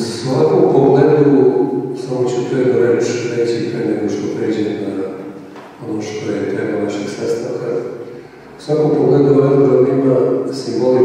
svakom pogledu samo ću prvo reći, reći pre nego što pređem na ono što je tema našeg sastanka. U svakom pogledu Velbron ima simbol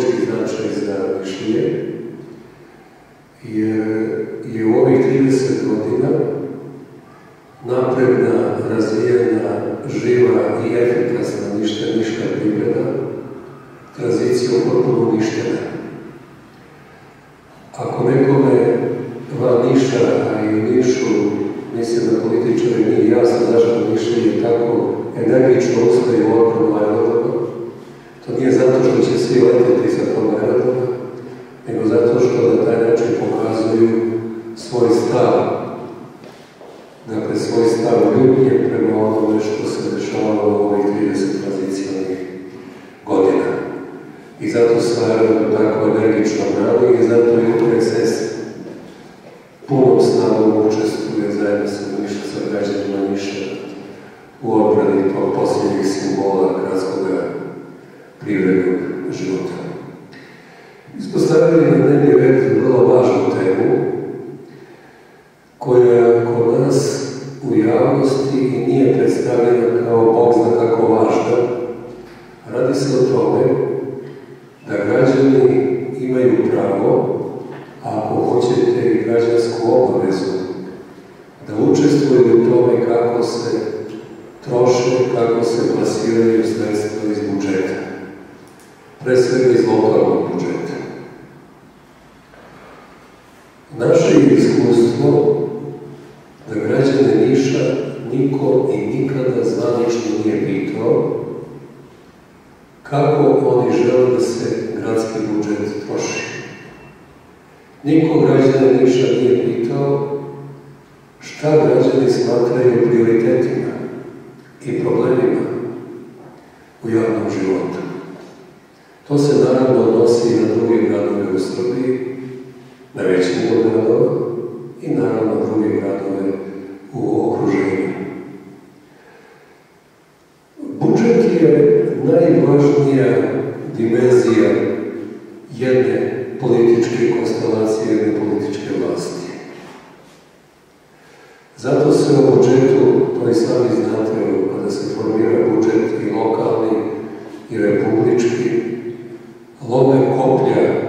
Zato se u budžetu, to i sami znate, pa kada se formira budžet i lokalni i republički, lome koplja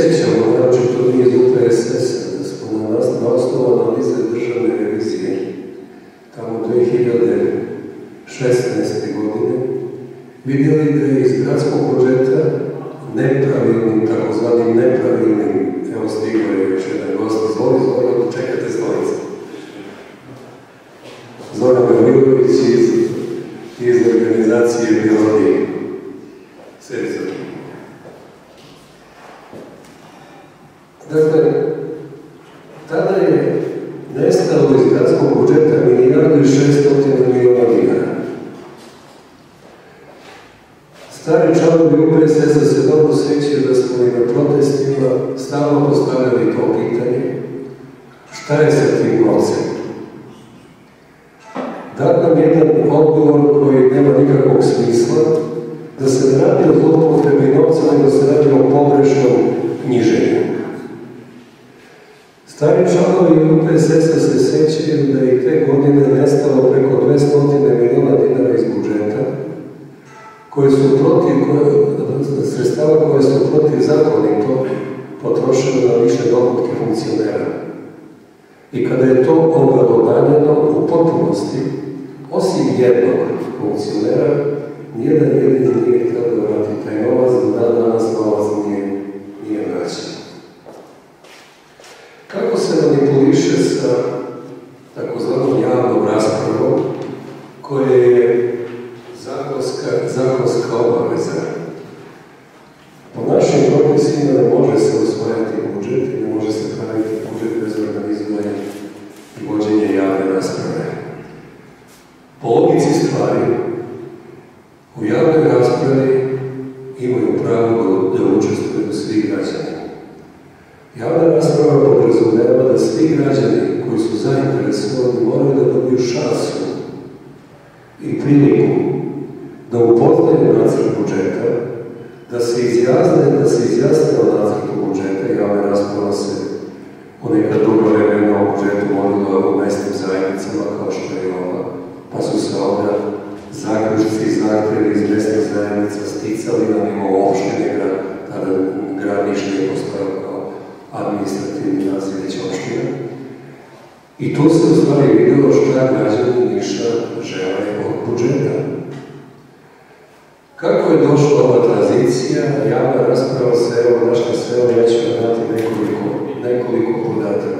sjećamo, ono znači to nije zvuka SS, na osnovu analize državne revizije, tamo 2016. godine, vidjeli da je iz gradskog budžeta nepravilnim, takozvanim nepravilnim, evo stigao je još jedan gost, zoli, zoli, čekajte Gavrilović iz, iz organizacije Biologije I to se u stvari vidjelo što ja građani Niša žele od budžeta. Kako je došla ova tranzicija, javna rasprava se, evo našla se, evo ja ću dati nekoliko, nekoliko podataka.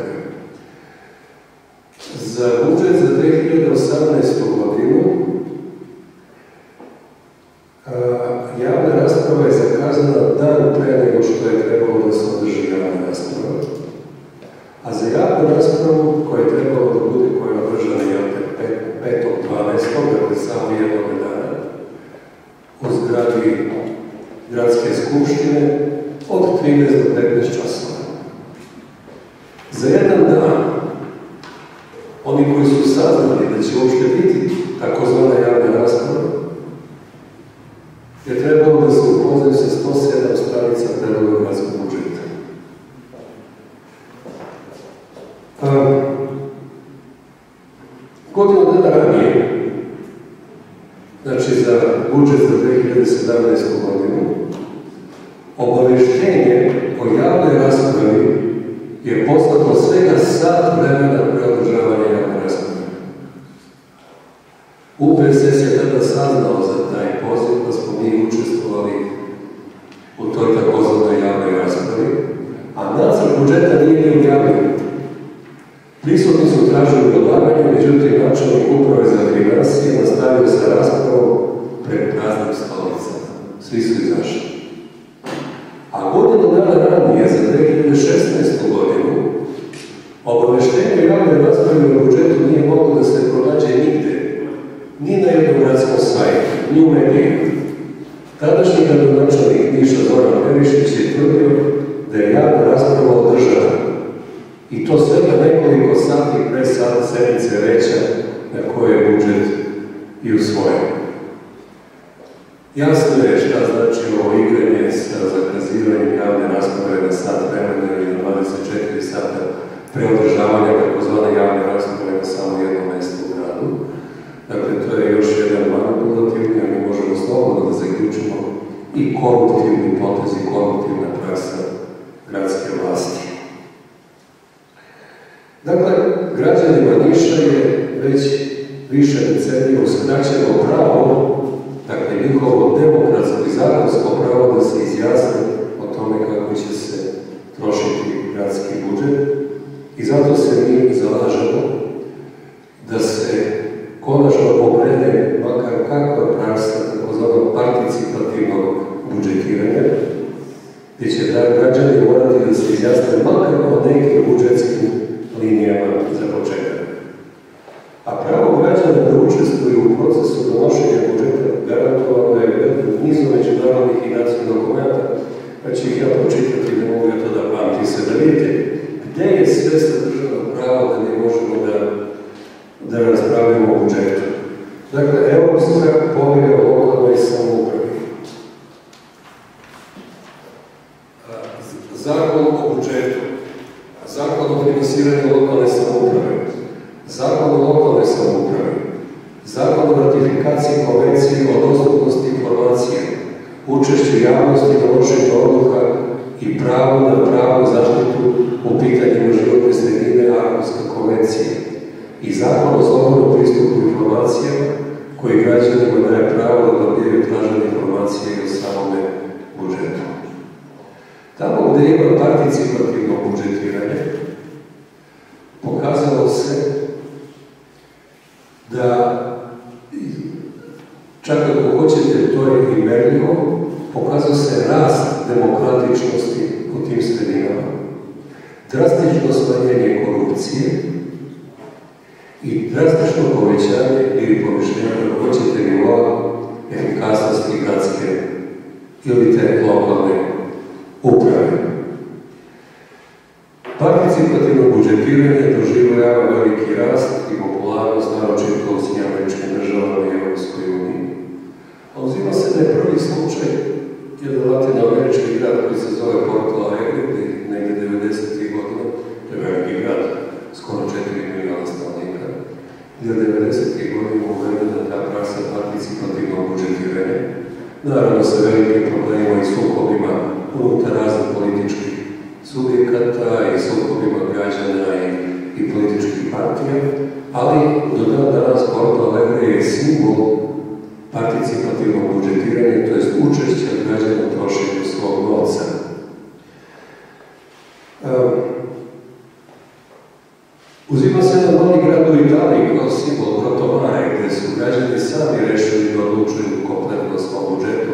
Italiji kao simbol protomare gdje su građani sami rešili da odlučuju kompletno svom budžetu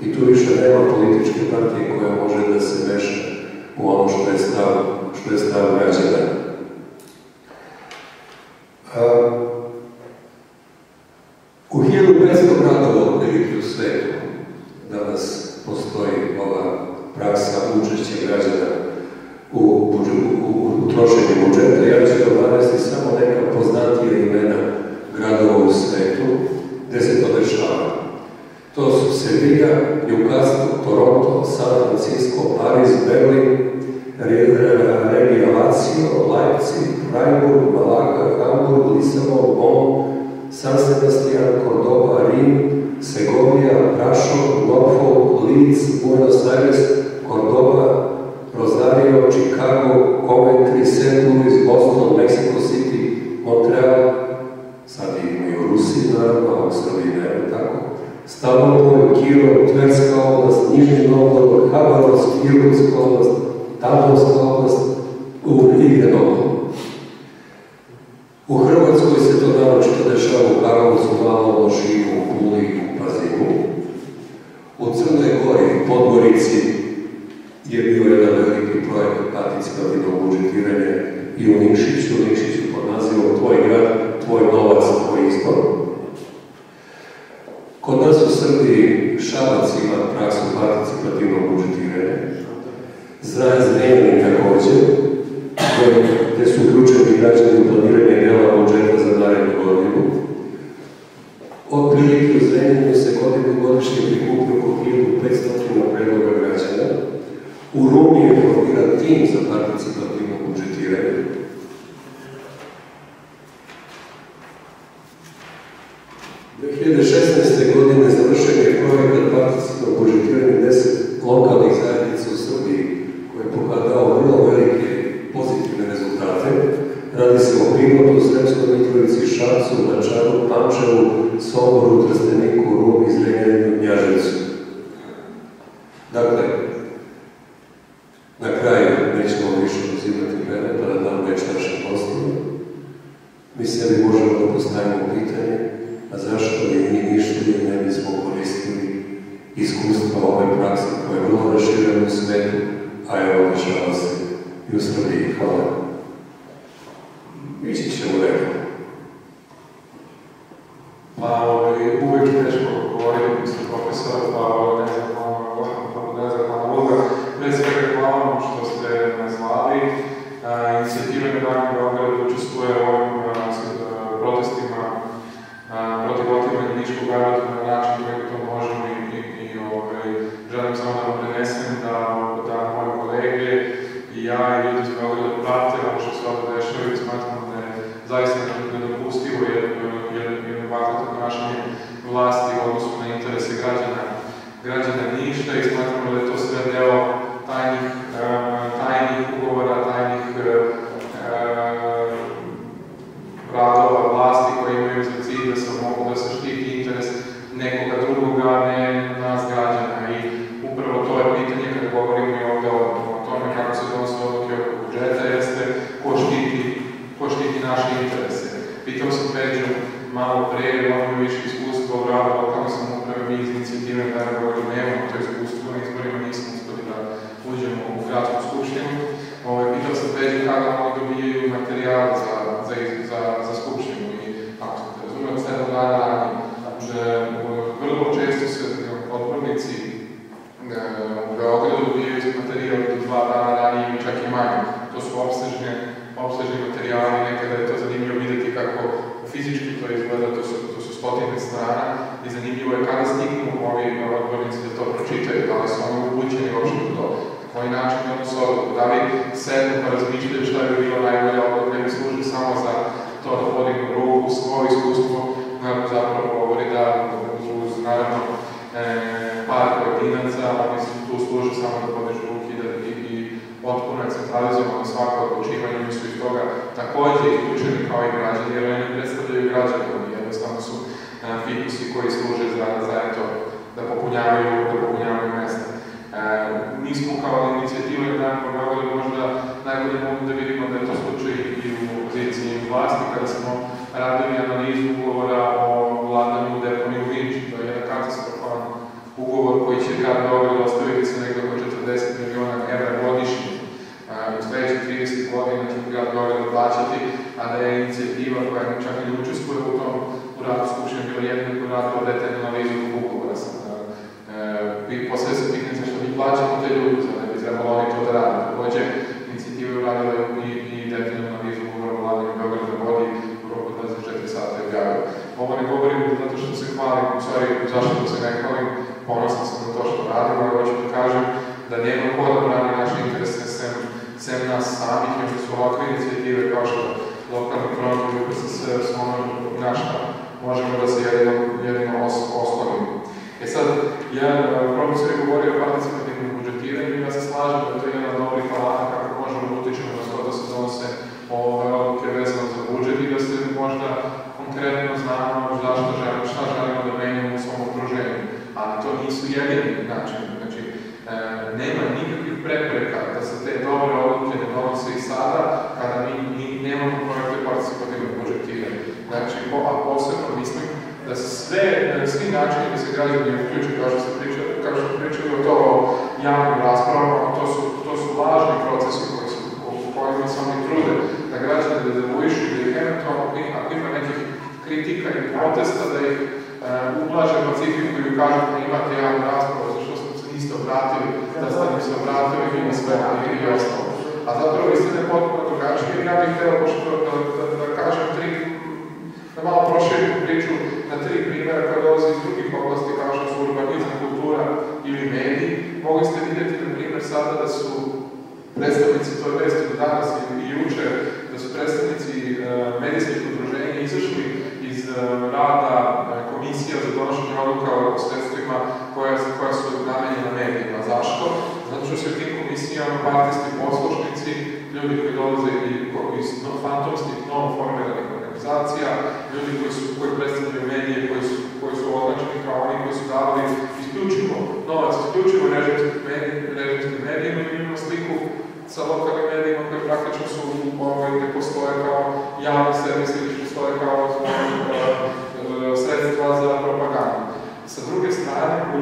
i tu više nema političke partije koja može da se veše u ono što je stav, što je stav građana. profesor je govorio o participativnom budžetiranju i ja se slažem da je to jedan od dobrih kako možemo da na to da se donose ove odluke vezano za budžet i da se možda konkretno znamo zašto želimo, šta želimo da menjamo u svom okruženju. Ali to nisu jedini načini. Znači, e, nema nikakvih prepreka da se te dobre odluke ne donose i sada kada mi, mi nemamo projekte participativnog budžetiranja. Znači, a posebno mislim da sve, svi načini da se građani uključe, kao što se priča, pričali o to javnim raspravama, to su, to su važni procesi koji su, u kojima se oni trude da građani da deluišu ili eventualno ako ima nekih kritika ili protesta da ih uh, ublaže pacifikuju i kažu da imate javnu raspravu, zašto smo se niste obratili, da ste nam se obratili i na sve i ostalo. A zapravo istina je potpuno drugačije. Ja bih htio pošto da, da, da kažem tri, da malo proširim priču na tri primjera koje dolaze iz drugih oblasti kao što su urbanizam, kultura ili mediji. Mogli ste vidjeti, na primjer, sada da su predstavnici, to je vesti do danas i, i jučer, da su predstavnici uh, medijskih udruženja izašli iz uh, rada uh, komisija za donošenje odluka o sredstvima koja, koja su namenjena medijima. Zašto? Zato što se u tim komisijama partijski poslušnici, ljudi koji dolaze iz no, fantomskih novoformiranih organizacija, ljudi koji, su, koji predstavljaju medije, koji su, koji su označeni kao oni koji su davali isključivo novac, isključivo režimskim medijima, medijima i imamo sliku sa lokalnim medijima koji praktično su ovaj, ne postoje kao javni servis ili postoje kao uh, sredstva za propagandu. Sa druge strane, u,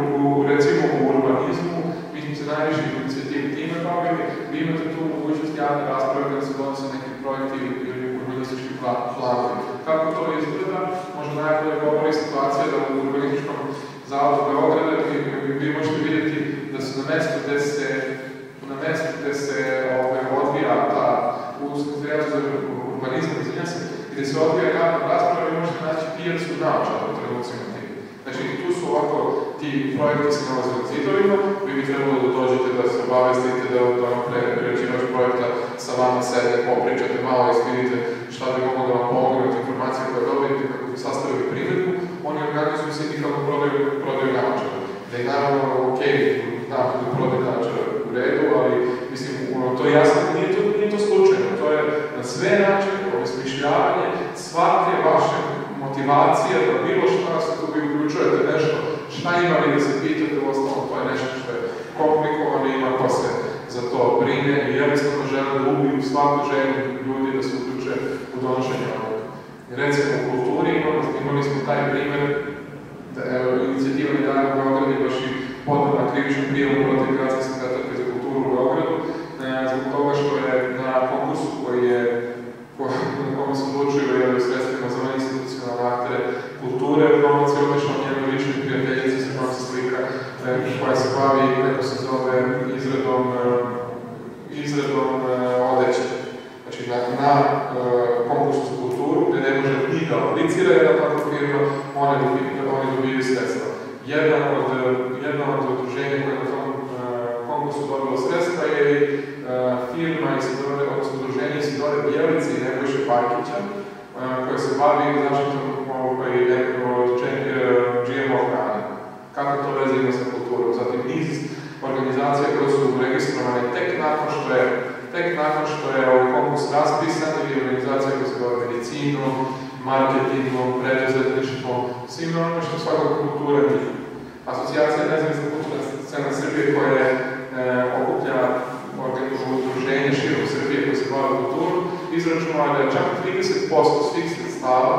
recimo u urbanizmu, mi smo se najviše inicijativi time bavili, vi imate tu mogućnost javne rasprave kada se donose neki projekti ili urbanistički planovi. Kako to izgleda, možda najbolje govori situacija da u urbanističkom zavodu Beograda vi, vi možete vidjeti da su na mestu gde se na mestu gde se ovaj, odvija ta u sekretariatu za urbanizam, izvinjam se, odvija javna rasprava, vi možete naći pijacu naočara u trenucima tim. Znači, tu su ovako, ti projekti se nalaze na zidovima, vi bi trebalo da dođete da se obavestite, da, vam preređivač projekta sa vama sede, popričate malo i šta bi moglo da vam pomogne informacije koje dobijete, kako bi sastavili primjedbu, oni organizuju sindikalnu prodaju, prodaju naočara. Da je naravno ok, da prodaju naočara u redu, ali mislim, to je jasno, nije to, nije to slučajno, to sve načine, obesmišljavanje svake vaše motivacije da bilo šta se tu vi uključujete nešto, šta ima li da se pitate, u osnovu to je nešto što je komplikovano, ima ko se za to brine i jednostavno žele da ubiju svaku želju ljudi da se uključe u donošenje ovog. Recimo u kulturi imali, smo taj primjer, da, evo, inicijativa ne daje u Beogradu baš i podnala krivičnu prijavu protiv Gradske sekretarke za kulturu u Beogradu, zbog toga što je na konkursu koji je na se odlučuju jedno sredstvima za institucionalne aktere kulture, promocija odlično prijateljici sa kojom se slika koja se bavi, kako se zove, izradom, izradom odeće. Znači, na, na konkursu za kulturu, gde ne može ni da aplicira jedna takva firma, one dobijaju sredstva. Jedna od, jedna od udruženja koja na tom konkursu dobila sredstva je i firma iz Sidore, odnosno udruženje Sidore Bjelice i Nebojše Parkića, koja se bavi zaštitom ovaj, GMO hrane. Kako to veze ima sa kulturom? Zatim niz organizacija koje su registrovane tek nakon što je tek nakon što je ovaj konkurs raspisan ili organizacija koja se bave medicinom, marketingom, preduzetništvom, svime ono što svakog kultura nije. Asocijacija nezavisna kulturna scena Srbije koja je e, okuplja udruženje širom Srbije koje se bave kulturom, izračunala da čak 30% svih sredstava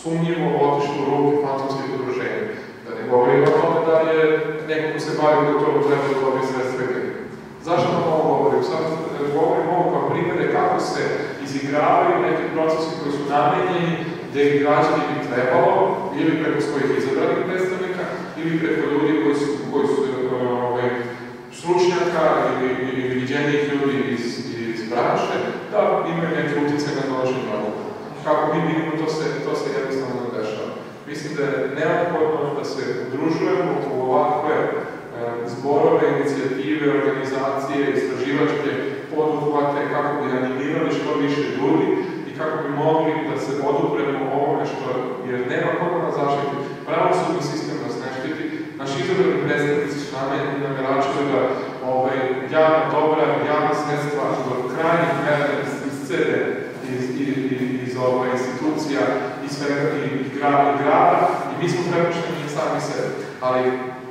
sumnjivo otišlo u ruke fantomskih udruženja. Da ne govorimo o tome da je neko ko se bavi kulturom treba da dobije sredstva Zašto vam ovo govorim? Samo govorim ovo kao primjere kako se izigravaju neki procesi koji su namenjeni bi građani bi trebalo ili preko svojih izabranih predstavnika ili preko ljudi koji su, koji su ovaj, stručnjaka ili, ljudi iz, branše, da imaju neke utjece na donošenje odluka. Kako mi vidimo, to se, jednostavno dešava. Mislim da je neophodno da se udružujemo u ovakve e, zborove, inicijative, organizacije, istraživačke poduhvate kako bi animirali što više ljudi i kako bi mogli da se odupremo ovome što, jer nema koga na zaštiti. Pravosudni sistem nas ne štiti, naši izabrani predstavnici su nameračili da ovaj, javna dobra, javna sredstva do krajnjih mera iscede iz, iz, iz, iz ova institucija i svega i, i, grada, i grada i mi smo prepušteni sami sebe. Ali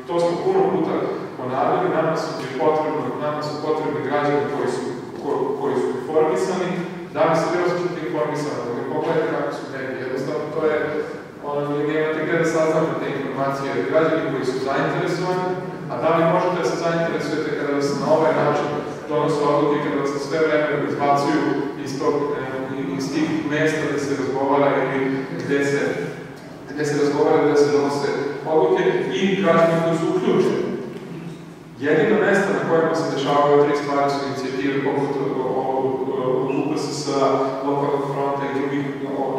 to smo puno puta ponavljali, nama su je potrebno, nama su potrebni građani koji su, ko, koji su reformisani Da bi se vi osjećate informisano, ali pogledajte kako su mediji. Jednostavno to je, ono, nemate gdje da saznate te informacije. Građani koji su zainteresovani, a da li možete da se zainteresujete kada vas na ovaj način donose odluke, kada vas sve vreme izbacuju iz, tog, iz tih mesta gdje se razgovara ili gdje se, gdje se razgovara, gdje se donose odluke i građani koji su uključeni. Jedino mesta na kojima se dešavaju tri stvari su inicijative poput UPSS, lokalnog fronta i drugih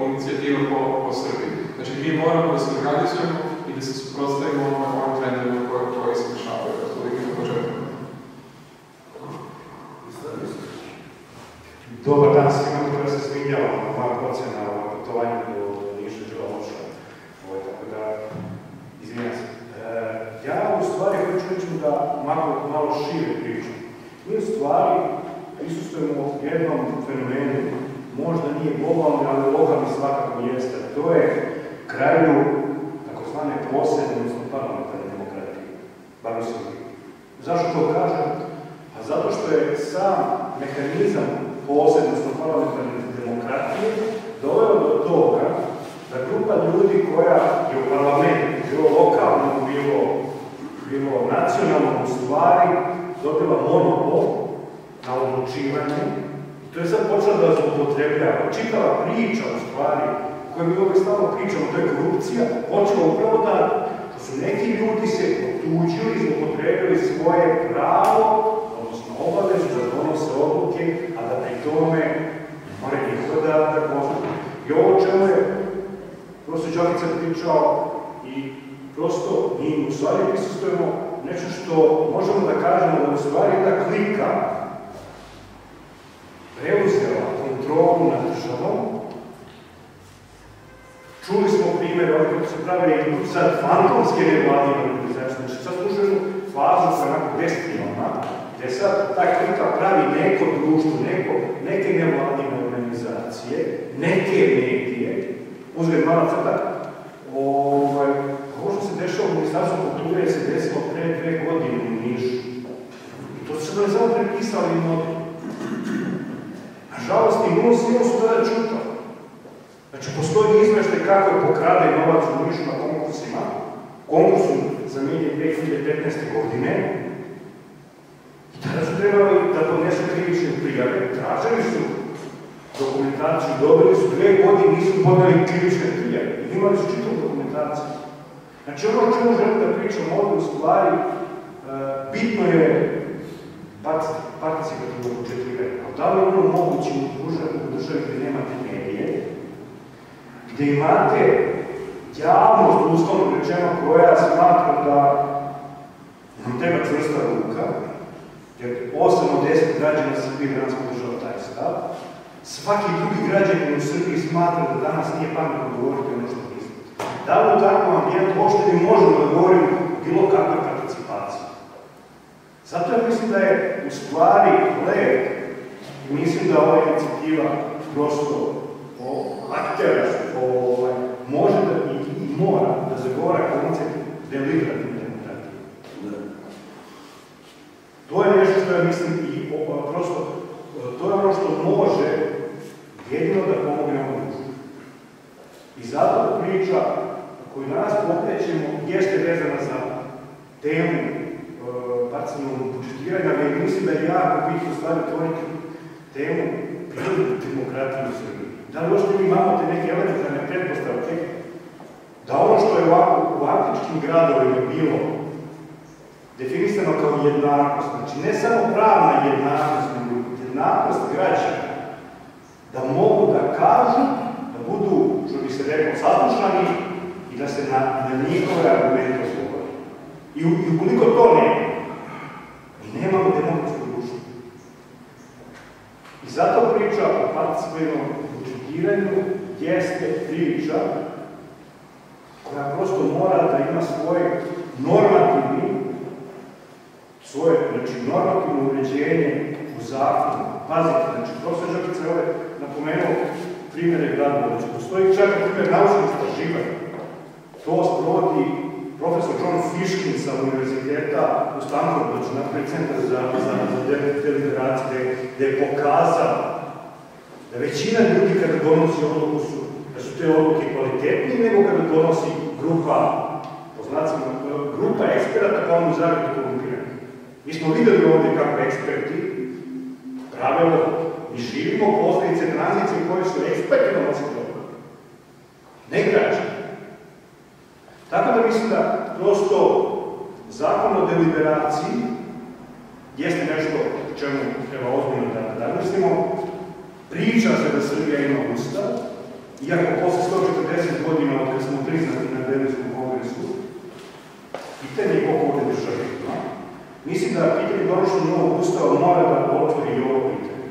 inicijativa po, po Srbiji. Znači, mi moramo da se organizujemo i da se suprotstavimo ovim trendima koje, koje se dešavaju. To je na početku. Dobar dan svima koja se svidjela moja procena o putovanju do Niša Đula Moša. Ovo, tako da, izvinjam se. E, ja u stvari hoću reći da malo, malo šire pričam. Mi u stvari prisustujemo jednom fenomenu, možda nije globalni, ali lokalni svakako jeste. To je kraju takozvane posebne, odnosno parlamentarne demokratije. Bar. Zašto to kažem? Pa zato što je sam mehanizam posebnosti parlamentarne demokratije doveo do toga da grupa ljudi koja je u parlamentu, bilo lokalno, bilo, bilo nacionalno u stvari, dobila monopol na odlučivanje. I to je sad počelo da zloupotrebljava. Čitava priča u stvari, koju mi ovdje stalno pričamo, to je korupcija, počela upravo da, su neki ljudi se otuđili, zloupotrebili svoje pravo, odnosno obavezu da donose odluke, a da pri tome more niko da, da postupi. I ovo čemu je prosto Đokica pričao i prosto mi u stvari prisustujemo nešto što možemo da kažemo da u stvari jedna klika preuzela kontrolu nad državom. Čuli smo primjer ovdje kako se pravi sad fantomske nevladine organizacije. Znači sad slušamo fazu je onako bestijalna, gdje sad ta klika pravi neko društvo, neko, neke nevladine organizacije, neke medije, uzgled mala crta, ovaj, ovo što se dešava u Ministarstvu kulture se desilo pre dve godine u Nišu. I to su se samo prepisali mnogi. Nažalost, i nus i su tada čutali. Znači, postoji izveštaj kako je pokraden novac u Nišu na konkursima, konkursu za medije 2015. godine, i tada su trebali da podnesu krivične prijave, tražili su dokumentaciju, dobili su dve godine, nisu podneli krivične prijave, imali su čitavu dokumentaciju. Znači, ono o čemu želim da pričam ovdje u stvari, uh, bitno je participativno budžetiranje. Da li ono moguće u državi gdje nemate medije, gdje imate javnost, uslovno rečeno, koja smatra da nam treba čvrsta ruka, jer 8 od 10 građana Srbije danas podržava taj stav, svaki drugi građanin u Srbiji smatra da danas nije pametno govoriti ono što misli. Da li u takvom ambijentu uopšte mi možemo da govorimo bilo kakve participacije? Zato ja mislim da je u stvari lep i mislim da ova inicijativa prosto aktera ovaj, može da i, i mora da zagovara koncept deliberativne demokratije. To je nešto što ja mislim i o, prosto, to je ono što može jedino da pomogne ovom društvu. I zato priča koju danas pokrećemo jeste vezana za temu e, parcijalnog budžetiranja, ali mislim da je jako bitno stvari otvoriti temu demokratije u Srbiji. Da li uopšte mi imamo te neke elementarne pretpostavke da ono što je u antičkim gradovima bilo definisano kao jednakost, znači ne samo pravna jednakost, nego jednakost građana, da mogu da kažu, da budu, što bi se rekao, saslušani i da se na, na njihove argumente osvobodi. I, I ukoliko to ne, mi nemamo. I zato priča o participativnom budžetiranju jeste priča koja prosto mora da ima svoj normativni, svoje, znači normativno uređenje u zakonu. Pazite, znači, profesor Đokica je ovdje napomenuo primjere gradova. Znači, postoji čak primjer naučnog istraživanja. To sprovodi profesor John Fishkin sa univerziteta u Stanfordu, znači napravi centar za, za, za gde je pokazao da većina ljudi kada donosi odluku su, da su te odluke kvalitetnije nego kada donosi grupa, po znacima, grupa eksperata pa ono zagradu korumpirani. Mi smo vidjeli ovdje kako eksperti pravilno mi živimo posljedice tranzicije koje su eksperti donosili odluku. Ne građani. Tako da mislim da prosto zakon o deliberaciji jeste nešto čemu treba ozbiljno da razmislimo. Priča se da Srbija ima ustav, iako posle 140 godina od kad smo priznati na Berlinskom kongresu, pitanje je koliko ovdje države ima, mislim da pitanje donošenja novog ustava mora da otvori i ovo pitanje.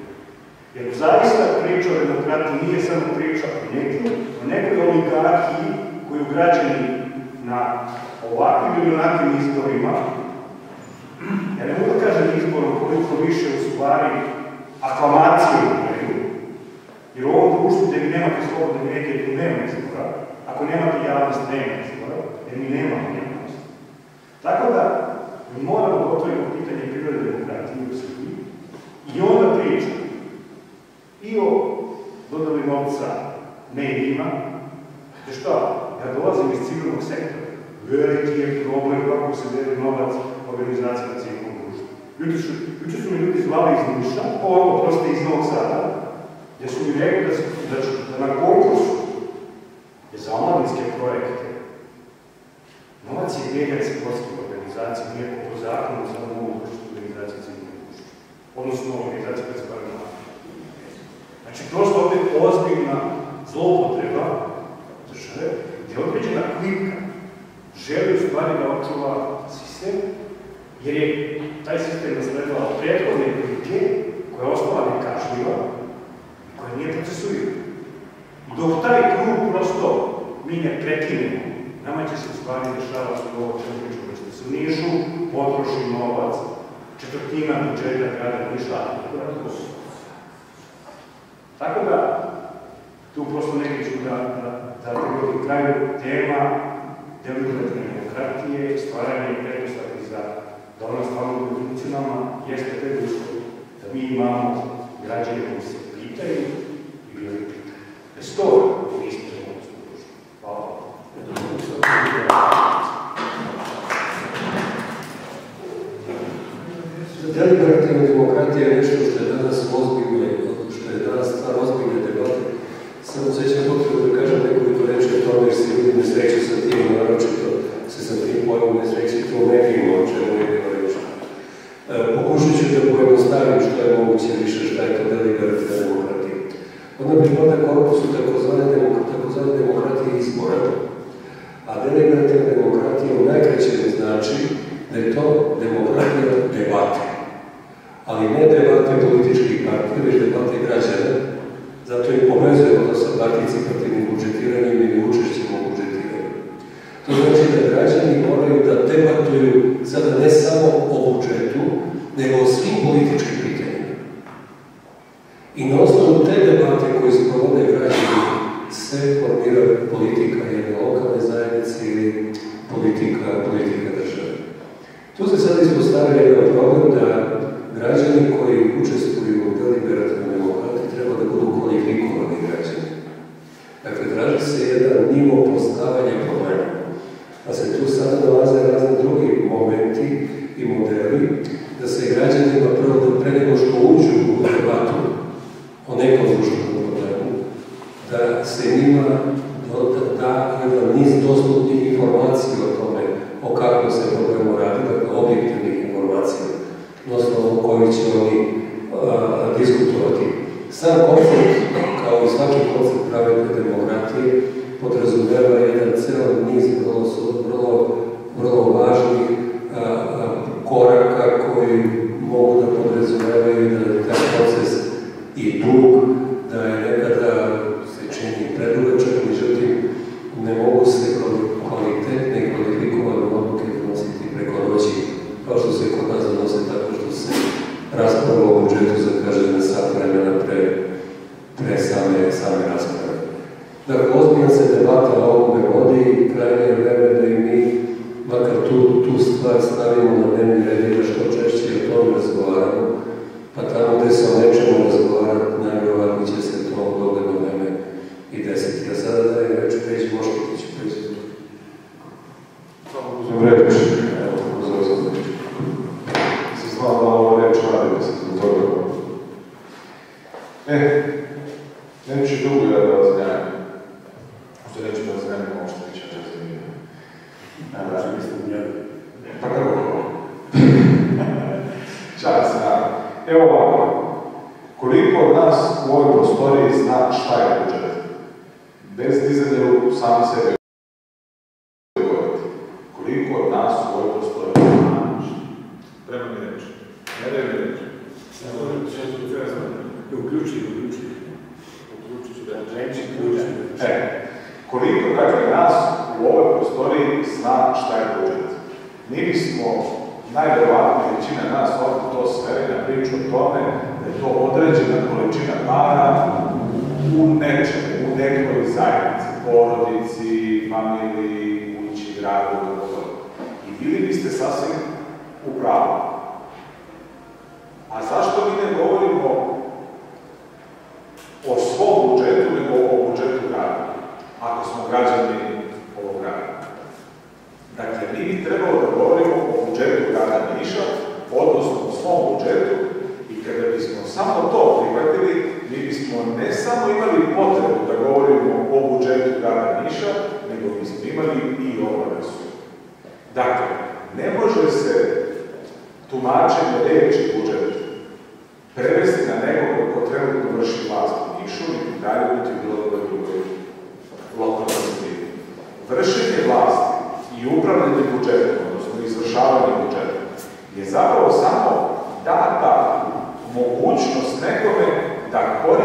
Jer zaista priča o demokratiji nije samo priča o nekoj, o nekoj oligarhiji koju građani na ovakvim onakvim izborima, ja ne mogu da kažem izborom koliko više u stvari aklamacije imaju, jer u ovom društvu gdje vi nemate slobodne medije, tu nema izbora, ako nemate javnost, nema izbora, jer mi nemamo javnost. Tako da, mi moramo da otvorimo pitanje prirode demokratije u Srbiji i onda pričamo i o dodali novca medijima, Znate šta, ja dolazim iz civilnog sektora, veliki je problem kako se deli novac organizacija civilnog društva. Juče su, mi ljudi zvali iz Niša, ovo proste iz Novog Sada, gdje su mi rekli da, da, na konkursu za omladinske projekte novac je dijeljen sportske organizacije, nije po zakonu mogu vršiti organizacije civilnog društva. Odnosno organizacije koje se bavimo. Znači, prosto ovdje ozbiljna zloupotreba države, gdje određena klika želi u stvari da očuva sistem, jer je taj sistem nasledila od prethodne klike koja je ostala nekašljiva i koja nije procesuirana. Dok taj krug prosto mi ne prekinemo, nama će se u stvari dešavati ovo čemu pričamo, da se u Nišu potroši novac, četvrtina budžeta grada Niša, Tako da, tu prosto neki ću da, da prigodim kraju tema deliberativne demokratije i stvaranje pretpostavki za da ona stvarno bude funkcionalna, jeste preduslov da mi imamo građane koji se pitaju i bili pitaju. Bez toga nismo za mogućno društvo. Hvala. Deliberativna demokratija je nešto što je danas ozbiljno, što je danas stvar ozbiljne debate. Samo sećam potrebu da kažem nekoliko reči o tome jer se ljudi ne sreću sa tim, naročito se sa tim pojmom ne sreći to ne vidimo o čemu je bilo reći. E, pokušat ću da pojednostavim što je moguće više šta je to deliberativna demokratija. Ona pripada korpusu takozvane demokratije, demokratije izbora, a deliberativna demokratija u najkraćem znači da je to demokratija debate. Ali ne debate političkih partija, već debate građana. Zato i povezujemo to sa participativnim budžetiranjem ili učešćem u budžetiranju. To znači da građani moraju da debatuju sada ne samo o budžetu, nego o svim političkim pitanjima. I na osnovu te debate koje sprovode građani se formira politika jedne lokalne zajednice ili politika, politika države. Tu se sad ispostavlja jedan problem da građani koji učestvuju u deliberativnoj demokratiji treba da budu kvalifikovani građani. Dakle, traži se jedan nivo poznavanja problema. Pa se tu sada nalaze razni drugi momenti i modeli da se građanima prvo da pre nego što uđu u debatu o nekom društvenom problemu, da se njima da, da jedan niz dostupnih informacija o tome o kakvom se problemu radi, dakle objektivnih informacija, na osnovu kojih će oni a, diskutovati. Sam koncept, kao i svaki koncept pravedne demokratije, podrazumijeva jedan ceo niz vrlo, vrlo, vrlo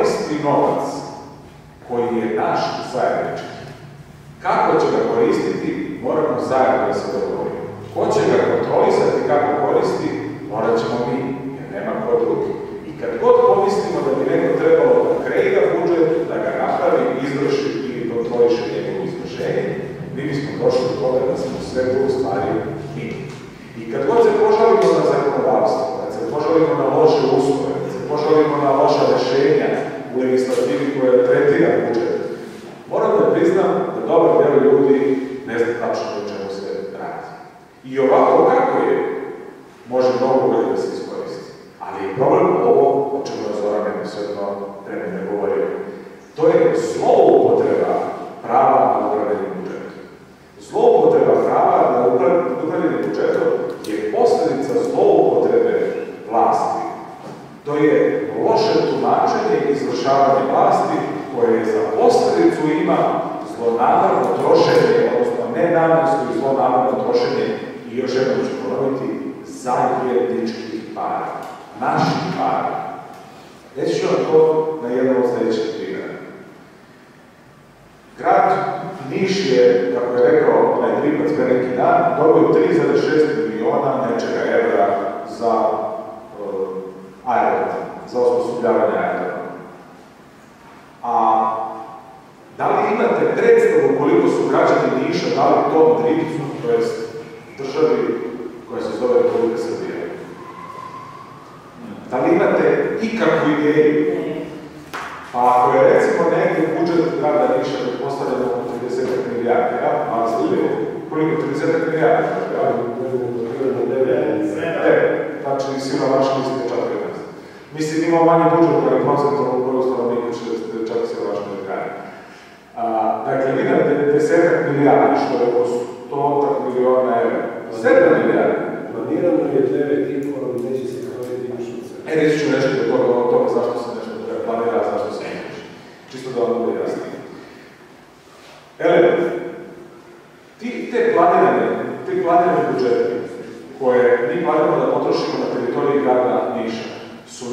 koristi novac koji je naš zajednički, kako će ga koristiti, moramo zajedno da se dogovorimo. Ko će ga kontrolisati kako koristi, morat ćemo mi, jer nema ko drugi. I kad god pomislimo da bi neko trebalo da kreira budžet, da ga napravi, izvrši ili kontroliše njegovo izvršenje, mi bismo došli do toga da smo sve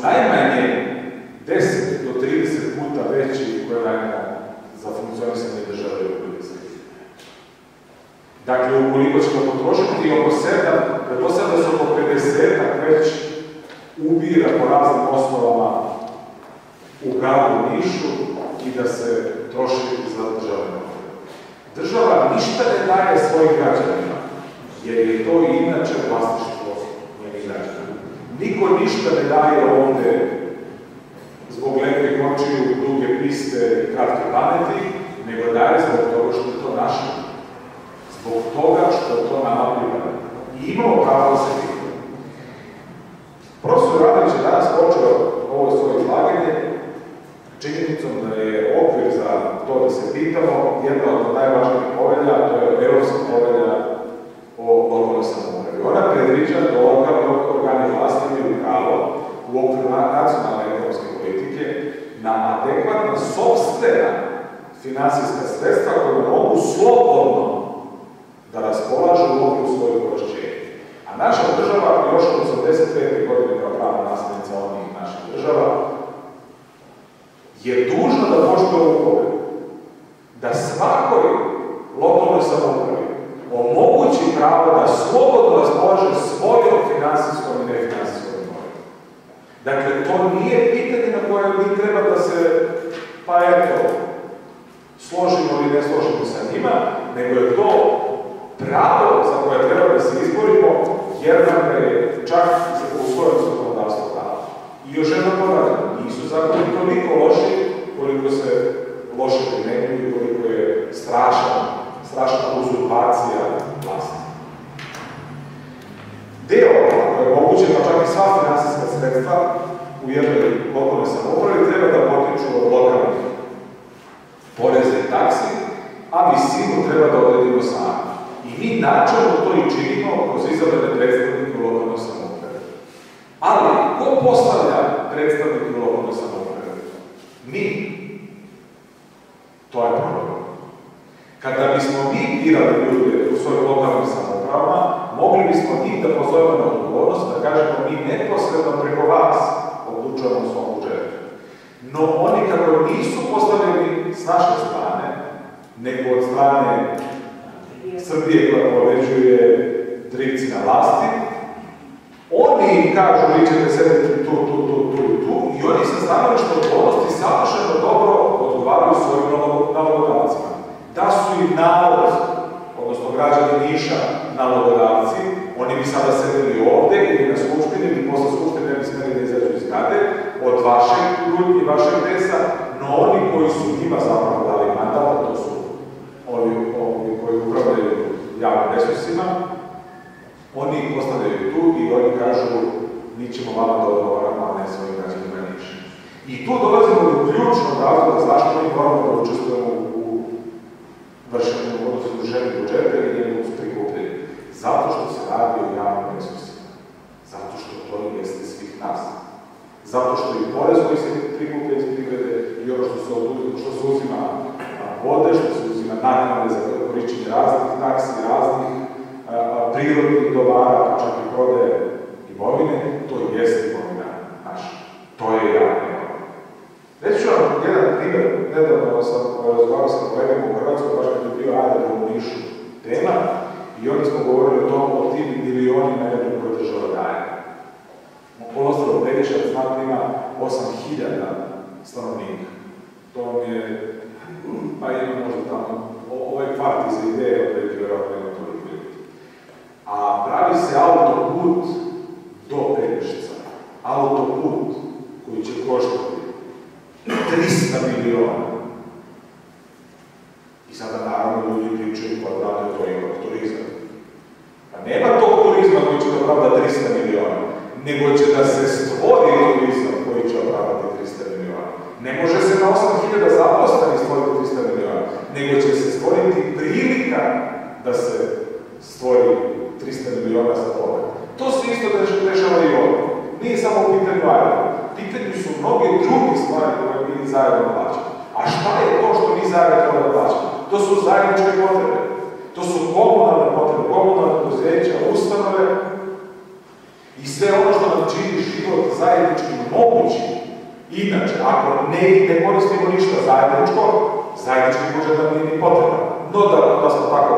najmanje 10 do 30 puta veći korak za funkcionisanje države u Dakle, ukoliko ćemo potrošiti oko 7, da to sada se oko 50 već ubira po raznim osnovama u gradu Nišu i da se troši za državne Država ništa ne daje svojim građanima, jer je to inače vlasništvo Niko ništa ne daje ovdje zbog lepih očiju, duge piste i kratke pameti, nego daje zbog toga što je to naše. Zbog toga što je to nama pripada. I imamo pravo se pitati. Profesor radić je danas počeo ovo svoje izlaganje činjenicom da je okvir za to da se pitamo jedna od najvažnijih povelja, to je Europska povelja o lokalnoj samoupravi. Ona predviđa da lokalni organi vlasti imaju pravo u okviru nacionalne ekonomske politike na adekvatna sobstvena finansijska sredstva koje mogu slobodno da raspolažu u okviru svojih ovlašćenja. A naša država još od 85. godine kao pravna nasljednica onih naših država je dužna da poštuje povelju. Da svakoj lokalnoj samoupravi omogući pravo da slobodno raspolaže svojom finansijskom i nefinansijskom imovinom. Dakle, to nije pitanje na koje mi treba da se, pa eto, složimo ili ne složimo sa njima, nego je to pravo za koje treba da se izborimo, jer nam je čak u svojom zakonodavstvu pravo. I još jedno ponavljam, nisu zakoni toliko loši koliko se loše primenjuju koliko je strašna, strašna uzurpacija. Deo, ako je moguće, pa čak i sva finansijska sredstva u jednoj lokalnoj samoupravi treba da potiču od lokalnih poreza i taksi, a visinu treba da odredimo sami. I mi načelno to i činimo kroz izabrane predstavnike u lokalnoj samoupravi. Ali, ko postavlja predstavnike u lokalnoj samoupravi? Mi. To je problem. Kada bismo mi birali ljude u svojim lokalnim samoupravama, mogli bismo njih da pozovemo na odgovornost, da kažemo mi neposredno preko vas odlučujemo o svom budžetu. No oni kako nisu postavljeni s naše strane, nego od strane Srbije koja poveđuje drivci na vlasti, oni kažu vi ćete sedeti tu, tu, tu, tu i tu i oni sa stanovišta odgovornosti savršeno dobro odgovaraju svojim nalogodavcima. Da su im odnosno građani Niša, nalogodavci, oni bi sada sedeli ovde ili na skupštini ili posle skupštine ne bi smeli da izađu iz zgrade od vašeg grudnji, vašeg desa, no oni koji su njima zapravo dali mandat, to su ovi koji upravljaju javnim resursima, oni ih postavljaju tu i oni kažu mi ćemo vama da odgovaramo, a ne svojim građanima niša. I tu dolazimo do ključnog razloga zašto mi moramo da učestvujemo u vršenju, odnosno udruženju budžeta i prikupljenju. Zato što se radi o javnim resursima. Zato što to jeste svih nas. Zato što i porez koji se prikuplja iz privrede i ono što se, što se uzima vode, što se uzima naknade za korišćenje raznih taksi, raznih prirodnih dobara, pa čak i prodaje imovine, to jeste imovina naša. To je imovina. Reći ću vam jedan primjer, nedavno sam razgovarao sa kolegama u Hrvatskoj, baš kad je bio aerodrom u Nišu tema, i onda smo govorili o tom, o tim milionima evra koje država daje. Polostalo Pelješac znatno ima 8000 stanovnika. To vam je, pa ima možda tamo, ovaj kvart iz ideje, otprilike vjerojatno ima toliko ljudi. A pravi se autoput do Pelješca. Autoput koji će koštati 300 miliona. I sada naravno ljudi pričaju pa da je to ipak turizam. Pa nema tog turizma koji će opravdati 300 miliona, nego će da se stvori turizam koji će opravdati 300 miliona. Ne može se na 8000 zaposlenih stvoriti 300 miliona, nego će se stvoriti prilika da se stvori 300 miliona za toga. To se isto dešava i ovdje. Nije samo u pitanju. Pitanju su mnoge druge stvari koje mi zajedno plaćamo. A šta je to što mi zajedno treba plaćamo? To su zajedničke potrebe. To su komunalne potrebe, komunalne poduzeća, ustanove i sve ono što nam čini život zajednički mogući. Inače, ako ne, ne koristimo ništa zajedničko, zajednički može da nije ni potreba. No da, da smo tako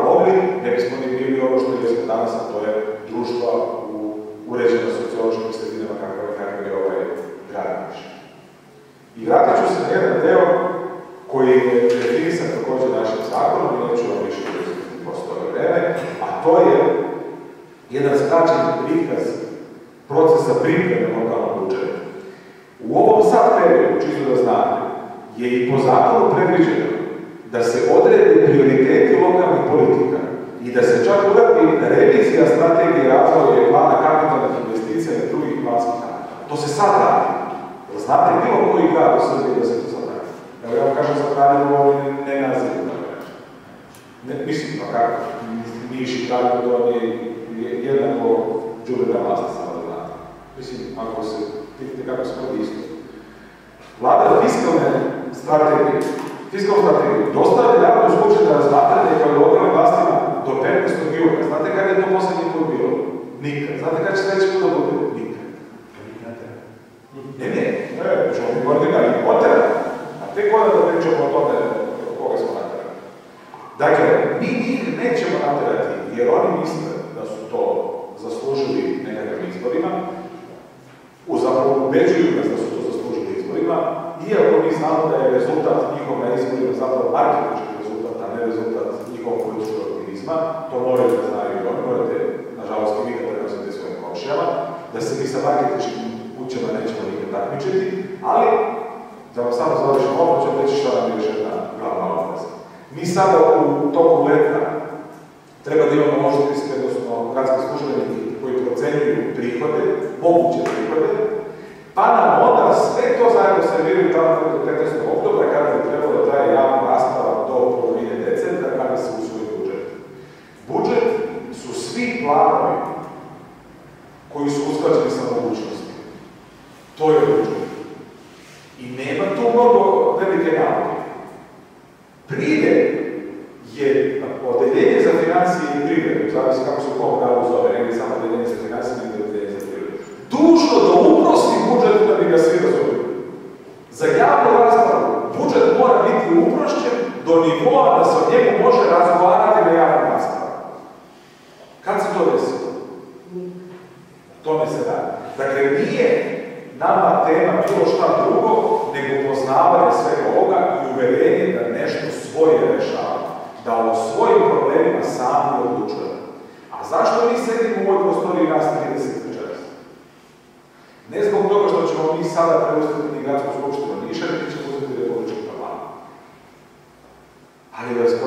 tome se da. Dakle, nije nama tema bilo šta drugo, nego poznavanje svega ovoga i uverenje da nešto svoje rešava, da o svojim problemima sami odlučujemo. A zašto mi sedimo u ovoj prostoriji nas 30 večeras? Ne zbog toga što ćemo mi sada preustaviti migratsku skupštinu Niša, niti ćemo uzeti republički parlament. Ali da vas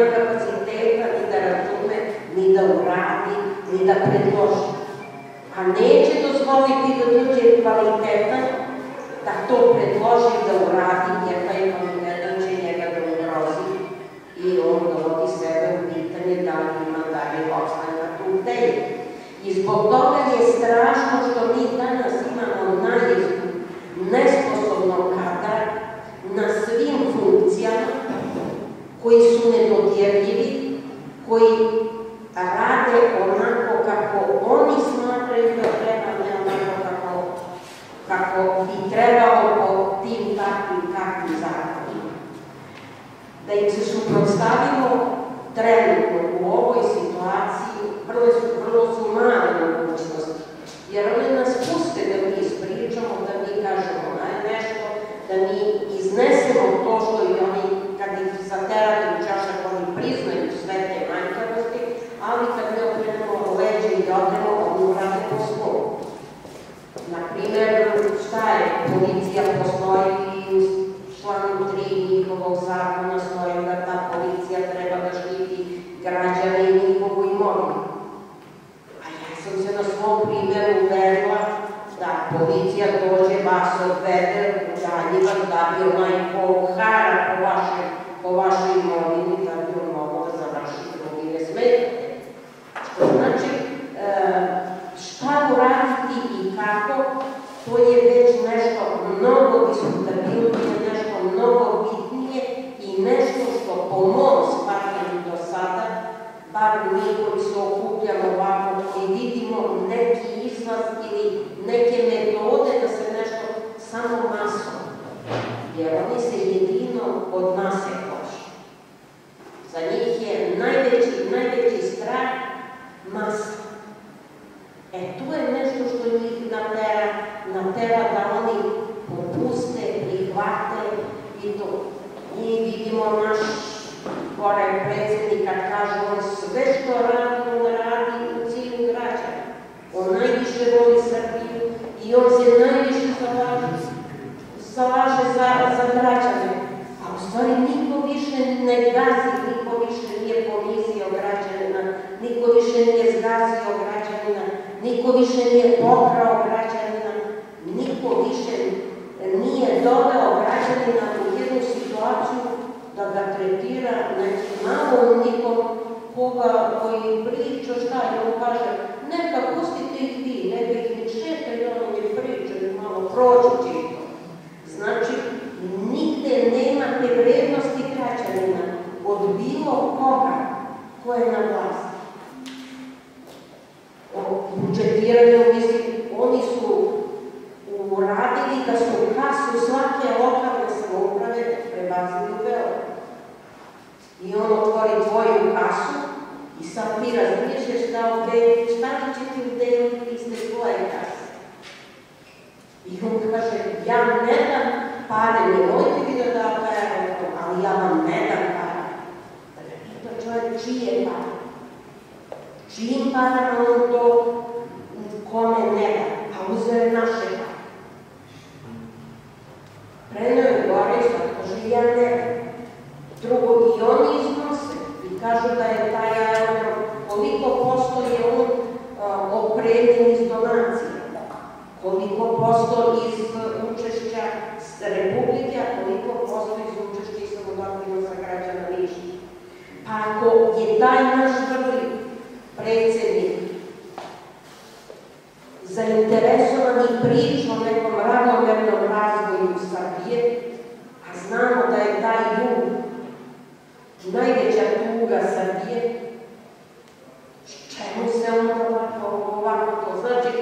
nema kapaciteta ni da razume, ni da uradi, ni da predloži. A neće dozvoliti da dođe kvalitetan, da to predloži da uradi, jer taj kvalitetan će njega da ugrozi i on dovodi sebe u pitanje da li ima dalje ostanka u ideju. I zbog toga je strašno što mi danas imamo najistu koji su nedodirljivi, koji rade onako kako oni smatraju da treba, ne onako kako, kako bi trebalo po tim takvim kakvim zakonima da im se suprotstavimo trenutno u ovoj situaciji, vrlo su, vrlo su male mogućnosti. Jer oni nas puste da mi ispričamo, da mi kažemo nešto, da mi iznesemo to što i oni, kad ih zaterate u čašak, oni priznaju sve te manjkavosti, ali kad mi okrenemo leđe i odemo, oni urade po svom. Naprimjer, šta je, policija postoji u članu 3 njihovog zakona stoji da ta policija treba da štiti građane i njihovu imovinu. A ja sam se na svom primjeru uverila da policija dođe, vas odvede, udaljiva da bi onaj ko hara po vašoj, po vašoj imovini, da bi on mogao da završi drugi ne smete. Što znači, e, šta uraditi i kako, to je već nešto mnogo diskutabilnije, nešto mnogo bitnije i nešto što po mom shvatanju do sada, bar mi koji se okupljamo ovako, koji vidimo neki izlaz ili neke metode da se nešto samo masom, jer oni se od mase plaše. Za njih je najveći, najveći strah masa. E tu je nešto što njih natera, natera da oni popuste, prihvate i to. Mi vidimo naš gore predsjednik kad kaže on sve što radi, on radi u cilju građana. On najviše voli Srbiju i on se najviše zalaže, zalaže za, za građane. Stvari niko više ne gazi, niko više nije ponizio građanina, niko više nije zgazio građanina, niko više nije pokrao građanina, niko više nije doveo građanina u jednu situaciju da ga tretira nekim malomnikom koga koji priča šta je, on kaže neka pustite ih vi, neka ih ne šetaju, ono ne pričaju, malo proći će to. Znači, nemate vrednosti građanina od bilo koga ko je na vlasti. O budžetiranju, mislim, oni su uradili da su kasu svake lokalne samouprave prebacili u oni tvoju kasu i sad ti razmišljaš da ovdje, šta li će ti udeliti iz te tvoje kase? I on kaže, ja ne dam pare, nemojte vi da da pare, ali ja vam ne dam. Da ga pita čovjek, čije pare? Čijim parama on to kome ne da? A uzeo je naše pare. Je gore i kaže, ja ne. Drugo, i oni iznose i kažu da je taj aerodrom, koliko posto je on a, opremljen iz donacije, koliko posto iz učešća s Republike, a koliko posto iz učešća iz samodoprinosa građana Niša. Pa ako je taj naš prvi predsjednik zainteresovan i priča o nekom ravnomernom razvoju Srbije, a znamo da je taj jug najveća tuga Srbije, čemu se onda ovako, to znači,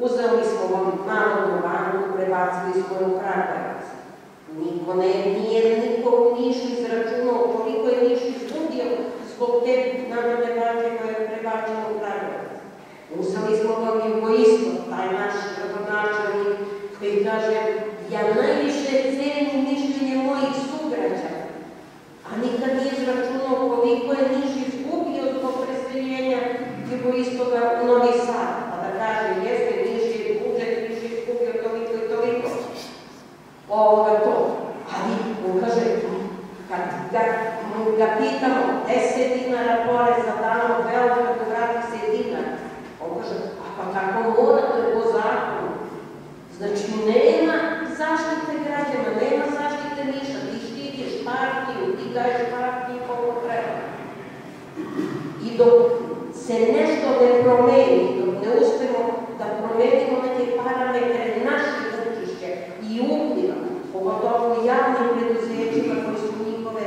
uzeli smo vam malo banku, prebacili smo u Kragujevac. Niko ne, nije niko u Nišu izračunao koliko je Niš izgudio zbog te narodne banke koja je prebačena u Kragujevac. Uzeli smo vam jugoisto, taj naš gradonačelnik koji kaže ja najviše cenim mišljenje mojih sugrađana, a nikad nije izračunao koliko je Niš izgubio zbog preseljenja jugoistoga u Novi Sad, pa da kaže jeste Niš je budžet, Niš je izgubio toliko i toliko. Ovoga to. Ali kaže, kad ga, ga pitamo 10 dinara poreza dano u Beogradu, vrati se dinar. On kaže, a pa tako mora, to je po zakonu. Znači, nema zaštite građana, nema zaštite niša, ti štitiš partiju, ti daješ partiju koliko treba. I dok se nešto ne promeni, dok ne uspemo da promenimo neke parametre naših učešća i upliva, pogotovo u javnim preduzećima koji su njihove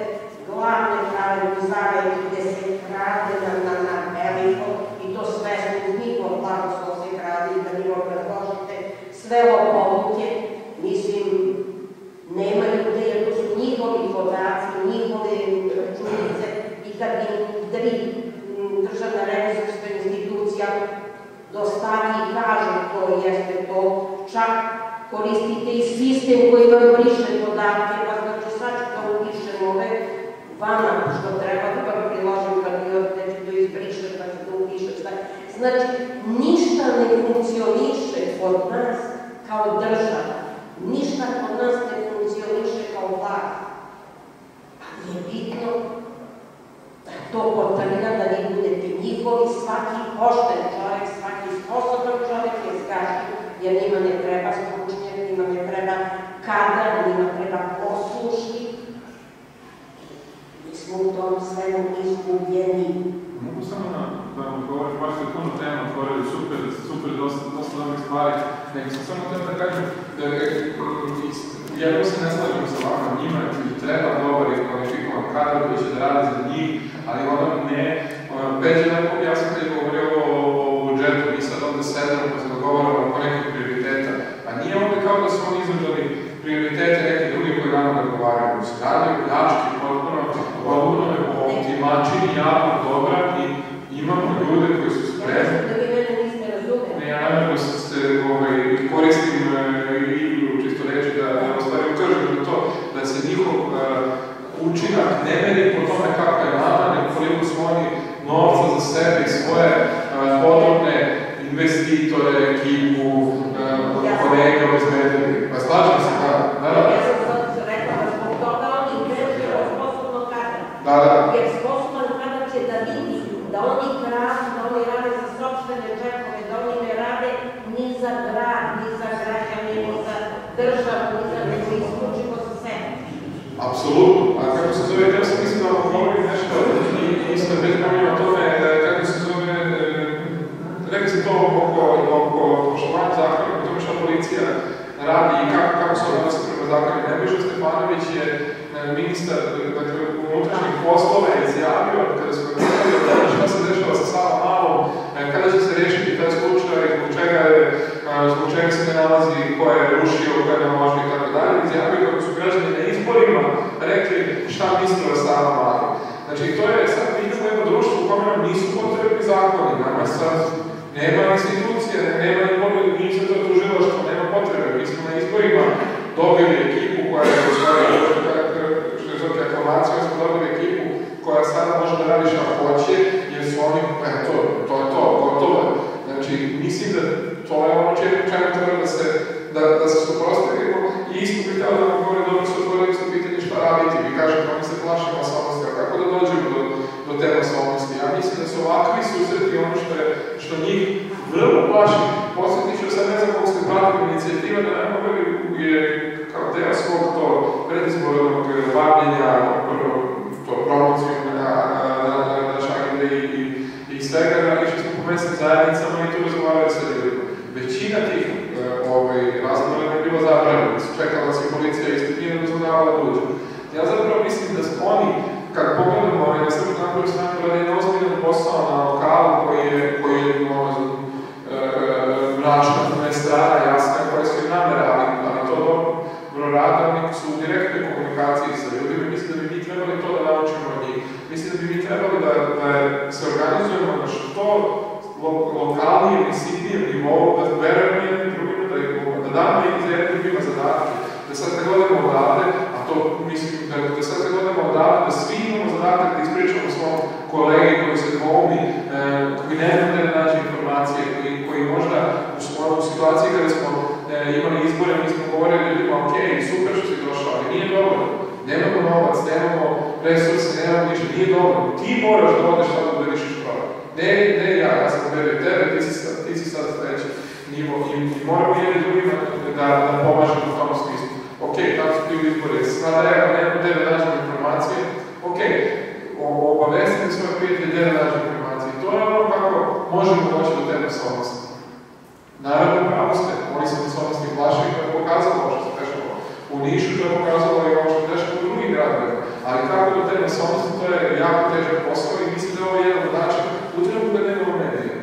glavne prave muzare gde se krade na, na, na veliko i to sve uz njihov blagoslov se krade i da mi obrazložite sve lopovluke, mislim, nemaju te, jer to su njihovi podaci, njihove računice i kad im tri državna revizorska institucija dostavi i kaže to jeste to, čak koristite i sistem koji vam briše podatke, pa znači sad ću da upišem ove vama što treba da vam priložim kad vi odete to izbrišete, pa ću da upišem šta. Znači, ništa ne funkcioniše kod nas kao država, ništa kod nas ne funkcioniše kao vlast. Ali je bitno da to potrga, da vi budete njihovi, svaki pošten čovjek, svaki sposoban čovjek je zgaži, jer njima ne treba stručnjak, njima ne treba kadar, njima treba poslušni. Mi smo u tom svemu izgubljeni. Mogu samo na, da vam odgovorim, baš ste puno tema otvorili, super, super, dosta, dosta dobrih stvari. Nego sam samo htio da kažem, ja se ne slažem sa vama, njima treba dobar i kvalifikovan kadar koji će da radi za njih, ali ono ne, Peđe lepo objasnio kad je govorio o, o budžetu, mi sad ovde sedemo pa se dogovaramo oko nekih prioriteta, a nije ovde kao da su oni izrađali prioritete neke drugi koji nama dogovaraju, se radi o pljački, potpuno, potpuno o timačini jako dobra ljude koji su spremni. Da vi mene niste razumeli. Ne, ja namerno se ovaj, koristim e, igru, čisto reći da, da u stvari ukažem na to da se njihov uh, učinak ne meri po tome kako je nama, nego koliko su oni novca za sebe i svoje uh, podobne investitore, ekipu, uh, kolege obezbedili. Pa slažem se, da, da, da. Ja sam sad rekla da zbog toga oni greše od sposobnog kadra. Da, da. Jer sposoban kadar će da vidi da oni kradu, da oni rade za sobstvene džepove, da oni ne rade ni za grad, ni za građane, ni za državu, ni za nego isključivo za sebe. Apsolutno. A kako se zove, ja sam mislim da vam govorim nešto i isto već govorim o tome e, kako se zove, e, rekli sam to oko, oko poštovanja zakona, o tome što policija radi i kako, kako se odnosi prema zakonu. Nebojša Stefanović je e, ministar dakle, unutrašnjih poslova izjavio kada smo govorili o tome šta se dešava sa Sava Malom, kada će se rešiti taj slučaj, zbog čega je zbog čega se ne nalazi, ko je rušio, ko je naložio i tako dalje, izjavio šta mislimo da stvarno mladi. Znači, to je sad vidimo jedno društvo u kojem nam nisu potrebni zakoni, nama sad nema institucije, nema ni pobjede, nisu to tužilaštvo, nema potrebe, mi smo na izborima dobili ekipu koja je u svojoj novac, nemamo resurse, nemamo ništa, nije dobro. Ti moraš da odeš tamo da rešiš problem. Ne, ne ja, ja sam pobedio tebe, ti si sad, ti si sad treći nivo i, i moramo jedni drugima da, da pomažem u tom smislu. Ok, tako su ti u izbore, sada ja vam nemam tebe nađe informacije, ok, obavestite svoje prijatelje gdje nađe informacije. To je ono kako možemo doći do tebe te osobnosti. Naravno, pravo ste, oni se s plaše i to je pokazalo što se kažemo, U Nišu to je pokazalo i ovo što ali kako do te masovnosti, to je jako težak posao i mislim da ovo je jedan od načina, u trenutku da nema medije.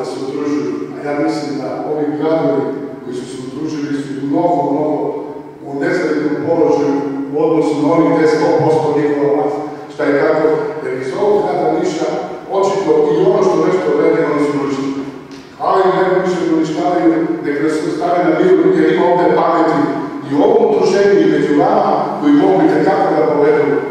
да се одружуваат. А ја мислам да овие градови кои се одружили се многу, многу во нездравен положен у односу на оните 100% никога власт, што е како, jer iz ovog очито и оно што нешто веќе да не vredi, oni su uništili. Ali ne više uništavaju, nek nas stave na miru, jer ima ovde pameti i u ovom druženju i među vama koji mogu i tekako da povedu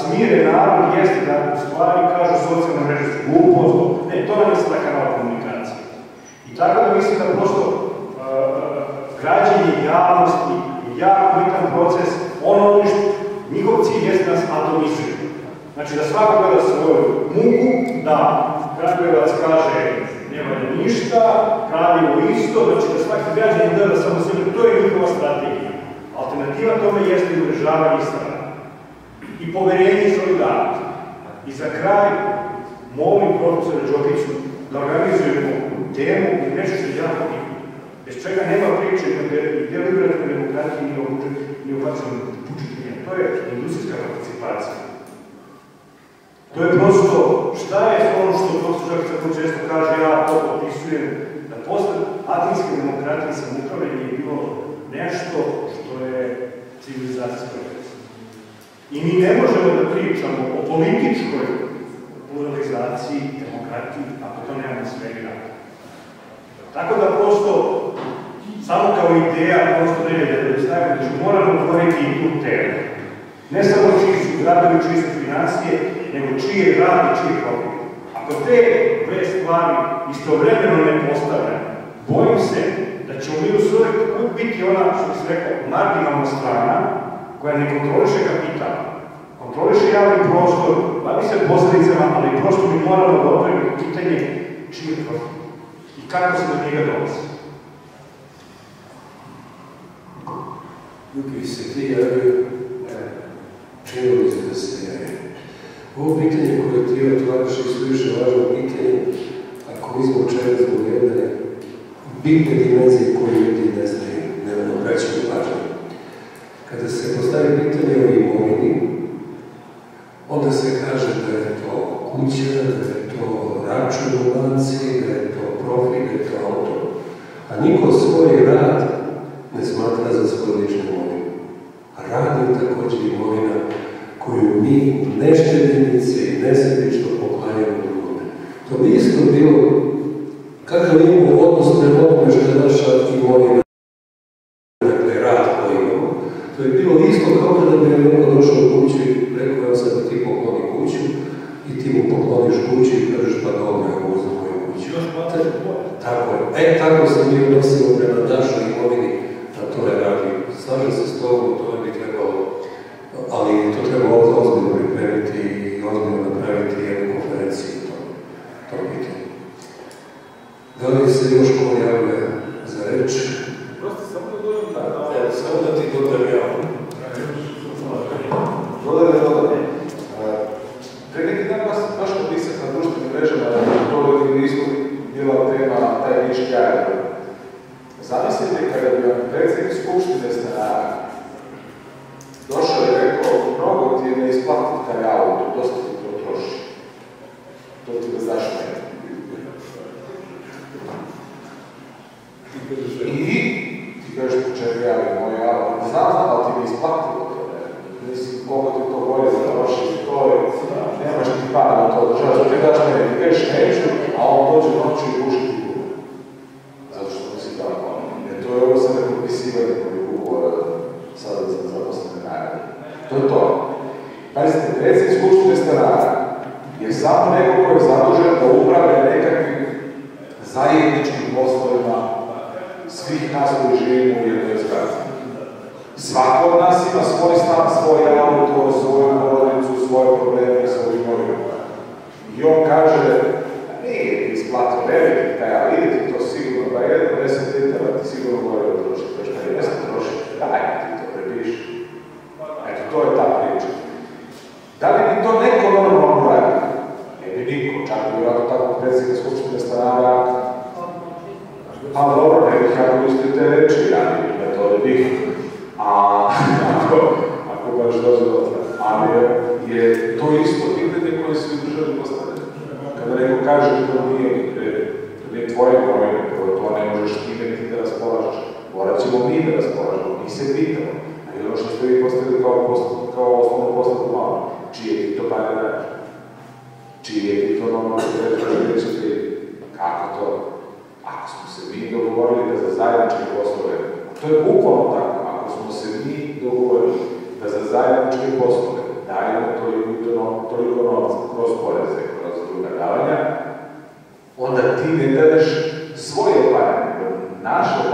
smire narod jeste da u stvari kažu socijalne mreže su glupost, ne, to nam je sada kanal komunikacije. I tako da mislim da prosto uh, građenje javnosti je jako bitan proces, ono, ono što njihov cilj jeste da nas atomizuje. Znači da svako gleda svoju muku, da Kragujevac kaže ne ništa, ništa, u isto, znači da svaki građanin gleda samo sebe, to je njihova strategija. Alternativa tome jeste uvržavanje strana i poverenje i solidarnost. I za kraj, molim profesora Đokiću da organizujemo temu i nešto što jako. Bez čega nema priče ni o deliberativnoj demokratiji, ni o ni budžetu. To je industrijska participacija. To je prosto, šta je ono što profesor Đokić tako često kaže, ja to opisujem, da posle atinske demokratije samoupravljanje je bilo nešto što je civilizacijsko I mi ne možemo da pričamo o političkoj pluralizaciji, demokratiji, ako to nemamo svega. Tako da prosto, samo kao ideja, prosto ne da stavimo, da moramo otvoriti i tu temu. Ne samo čiji su gradovi, čiji financije, nego čiji je rad i čiji profit. Ako te dve stvari istovremeno ne postavljamo, bojim se da ćemo mi u biti ona, što se rekao, marginalna strana, koja ne kontroliše kapital, kontroliše javni prostor, bavi se posljedicama, ali prosto mi moramo da otvorimo pitanje je profit i kako se do njega dolazi. Ljubi se ti javio, činilo mi se da se javio. Ovo pitanje koje ti otvaraš je suviše važno pitanje, ako zbog čega zbog jedne bitne dimenzije koje ljudi ne znaju, ne obraćaju pažnju. Kada se postavi pitanje o imovini, onda se kaže da je to kuća, da je to račun u banci, da je to profit, da je to auto. A niko svoj rad ne smatra za svoju ličnu rad je također imovina koju mi neštedenice i nesebično poklanjamo drugome. To bi isto bilo kakav imamo odnos prema onome što je naša imovina Tako je. E, tako se mi odnosimo prema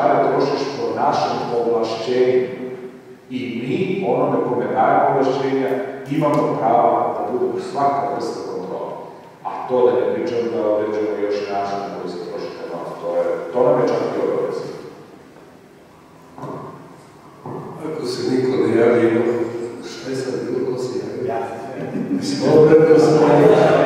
dana trošiš po našem ovlašćenju. I mi, onome kome dajemo ovlašćenja, imamo pravo da budemo svaka vrsta kontrola. A to da ne pričam da određemo još način na koji se troši taj novac, to, je, to nam je čak i obaveza. Ako se niko ne javi, šta je sad bilo ko se javi? Ja. Mislim, ovo je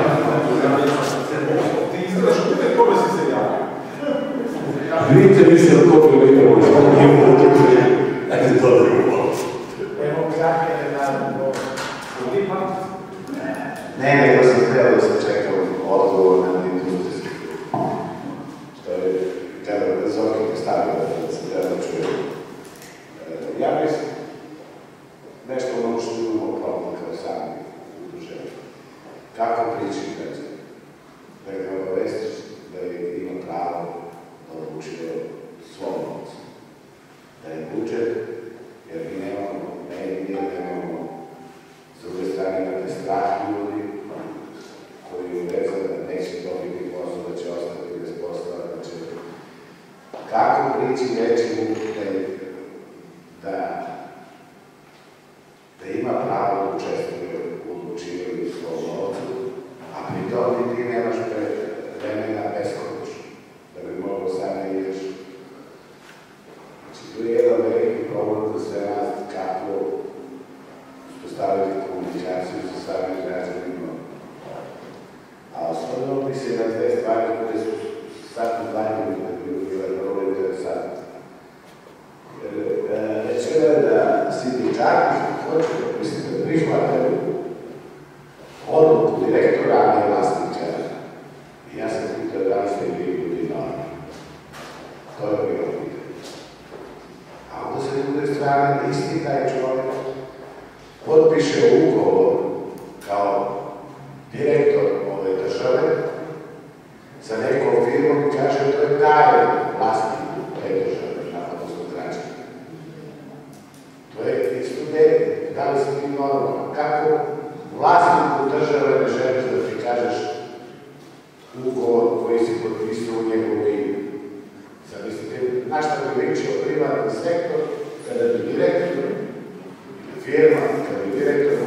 que